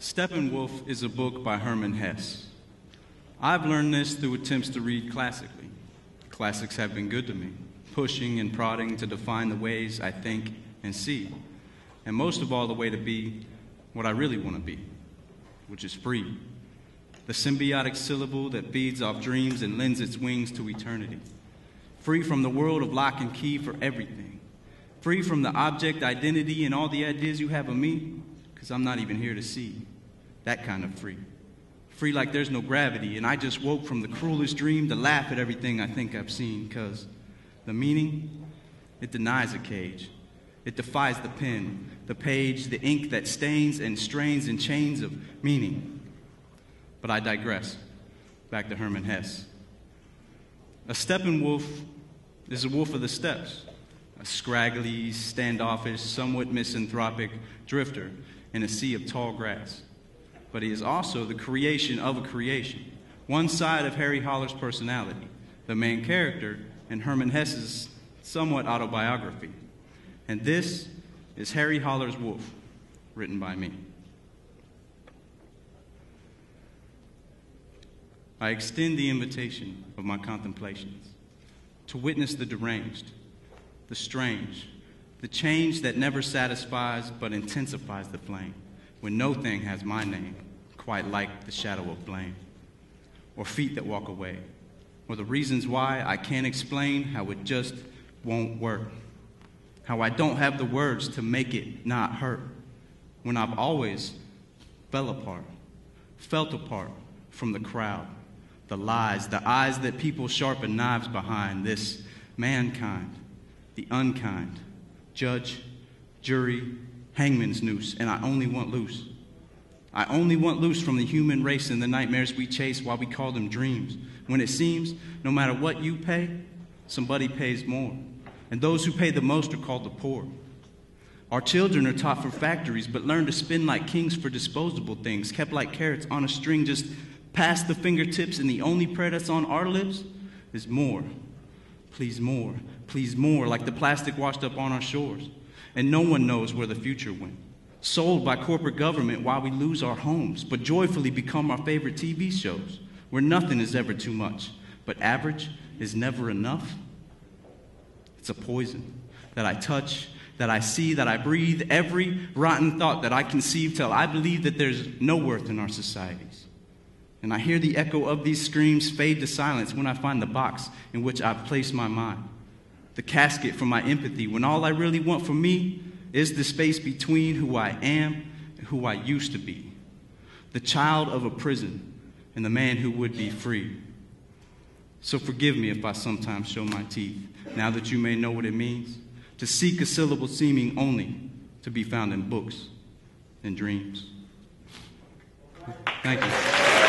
Steppenwolf is a book by Hermann Hesse. I've learned this through attempts to read classically. Classics have been good to me, pushing and prodding to define the ways I think and see, and most of all, the way to be what I really want to be, which is free. The symbiotic syllable that feeds off dreams and lends its wings to eternity. Free from the world of lock and key for everything. Free from the object identity and all the ideas you have of me, because I'm not even here to see. That kind of free. Free like there's no gravity, and I just woke from the cruelest dream to laugh at everything I think I've seen, because the meaning, it denies a cage. It defies the pen, the page, the ink that stains and strains in chains of meaning. But I digress. Back to Hermann Hesse. A Steppenwolf is a wolf of the steppes, a scraggly, standoffish, somewhat misanthropic drifter in a sea of tall grass but he is also the creation of a creation. One side of Harry Haller's personality, the main character in Hermann Hesse's somewhat autobiography. And this is Harry Haller's Wolf, written by me. I extend the invitation of my contemplations to witness the deranged, the strange, the change that never satisfies but intensifies the flame when no thing has my name, quite like the shadow of blame, or feet that walk away, or the reasons why I can't explain how it just won't work, how I don't have the words to make it not hurt, when I've always fell apart, felt apart from the crowd, the lies, the eyes that people sharpen knives behind, this mankind, the unkind, judge, jury, hangman's noose, and I only want loose. I only want loose from the human race and the nightmares we chase while we call them dreams. When it seems, no matter what you pay, somebody pays more. And those who pay the most are called the poor. Our children are taught for factories, but learn to spin like kings for disposable things, kept like carrots on a string just past the fingertips, and the only prayer that's on our lips is more. Please, more. Please, more, like the plastic washed up on our shores and no one knows where the future went. Sold by corporate government while we lose our homes, but joyfully become our favorite TV shows, where nothing is ever too much, but average is never enough. It's a poison that I touch, that I see, that I breathe, every rotten thought that I conceive till I believe that there's no worth in our societies. And I hear the echo of these screams fade to silence when I find the box in which I've placed my mind the casket for my empathy, when all I really want for me is the space between who I am and who I used to be, the child of a prison and the man who would be free. So forgive me if I sometimes show my teeth, now that you may know what it means to seek a syllable seeming only to be found in books and dreams. Thank you.